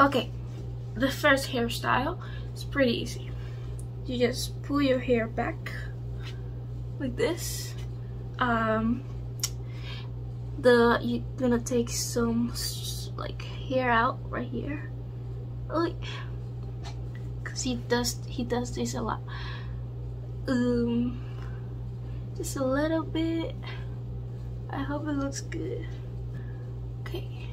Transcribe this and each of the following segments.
Okay, the first hairstyle is pretty easy. You just pull your hair back like this. Um, the you're gonna take some like hair out right here, like, cause he does he does this a lot. Um, just a little bit. I hope it looks good. Okay.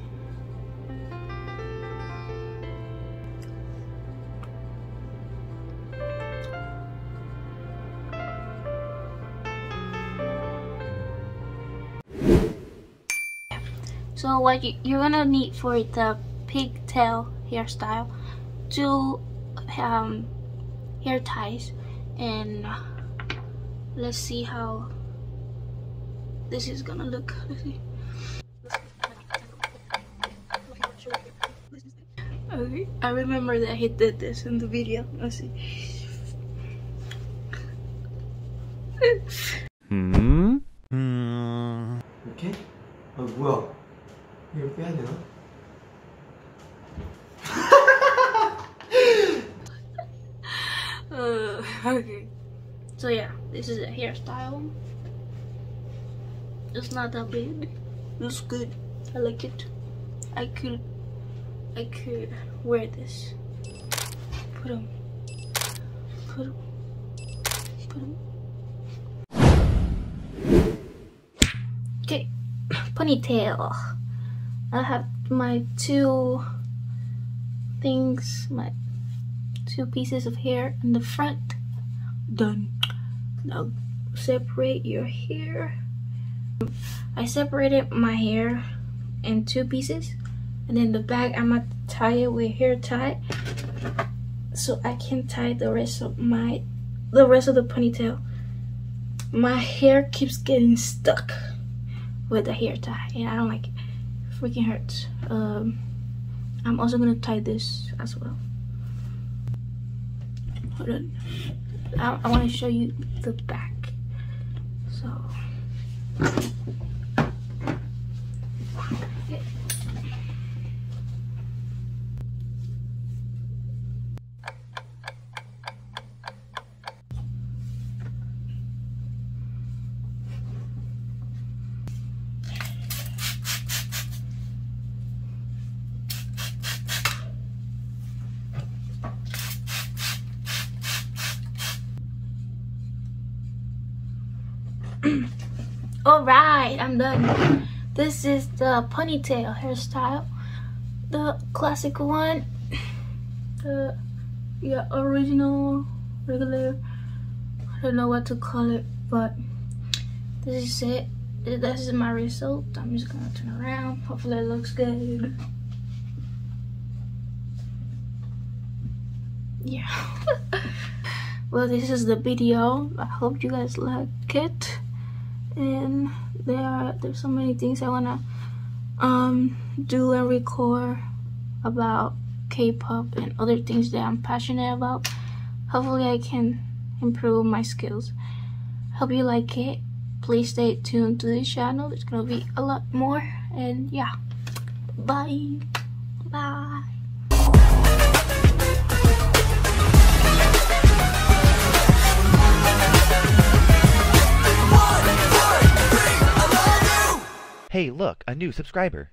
So what you, you're gonna need for the pigtail hairstyle, two um, hair ties, and let's see how this is gonna look. Okay, I remember that he did this in the video. Let's see. 이걸 빼야 되나? Uh, okay. So yeah, this is a hairstyle. It's not that big. Looks good. I like it. I could, I could wear this. Put them. Put them. Put them. Okay, ponytail. I have my two things, my two pieces of hair in the front. Done. Now separate your hair. I separated my hair in two pieces and then the back I'm gonna tie it with hair tie so I can tie the rest of my the rest of the ponytail. My hair keeps getting stuck with the hair tie and I don't like it. Freaking hurts. Um, I'm also gonna tie this as well. Hold on. I, I want to show you the back. So. Alright, I'm done. This is the ponytail hairstyle. The classic one. The yeah, original, regular. I don't know what to call it, but this is it. This is my result. I'm just gonna turn around. Hopefully it looks good. Yeah. well, this is the video. I hope you guys like it and there are there's so many things I wanna um do and record about K-pop and other things that I'm passionate about. Hopefully I can improve my skills. Hope you like it. Please stay tuned to this channel. There's gonna be a lot more and yeah. Bye. Bye. Hey, look, a new subscriber.